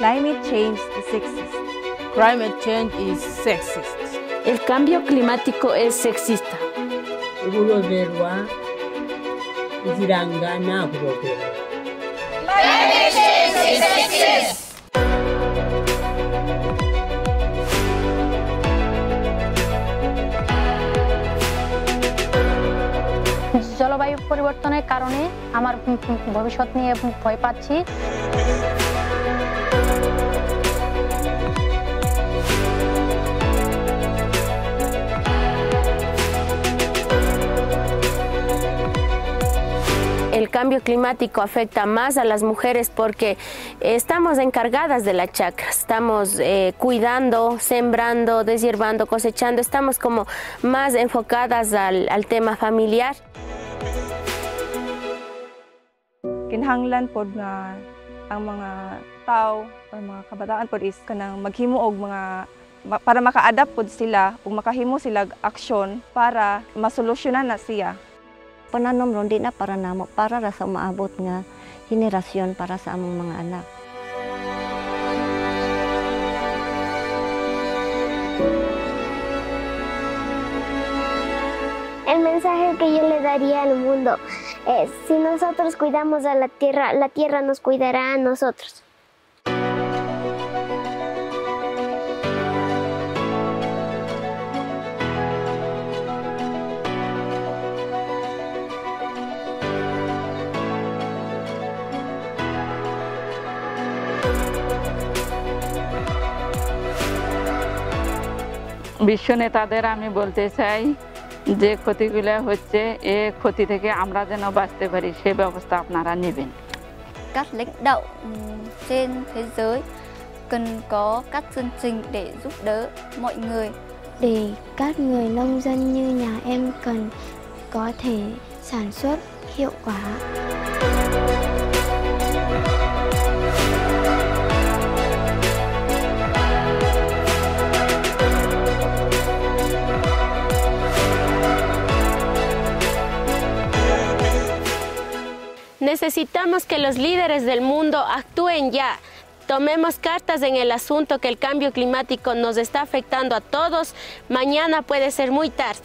Climate change is sexist. Climate change is sexist. El cambio climático es sexista. ukuloverwa kuzirangana kuloverwa জলবায়ু পরিবর্তনের কারণে আমার ভবিষ্যৎ নিয়ে ভয় পাচ্ছি El cambio climático afecta más a las mujeres porque estamos encargadas de la chacra, estamos eh, cuidando, sembrando, deshiervando, cosechando, estamos como más enfocadas al, al tema familiar. Kinahanglan pod nga ang mga tao or mga kabataan pod is kanang maghimo og mga para maka-adapt pod sila ug makahimo sila aksyon para masolusyonan na siya. Pananom ron di na para namo para ra sa maabot nga henerasyon para sa among mga anak. El mensaje que yo le daría al mundo es, si nosotros cuidamos a la tierra, la tierra nos cuidará a nosotros. বিশ্ব নেতাদের আমি বলতে চাই যে ক্ষতিগুলো হচ্ছে এ ক্ষতি থেকে আমরা যেন বাঁচতে পারি সে ব্যবস্থা আপনারা নেবেন các lãnh đạo ừm, trên thế giới cần có các chương trình để giúp đỡ mọi người Để các người nông dân như nhà em cần có thể sản xuất hiệu quả. Necesitamos que los líderes del mundo actúen ya. Tomemos cartas en el asunto que el cambio climático nos está afectando a todos. Mañana puede ser muy tarde.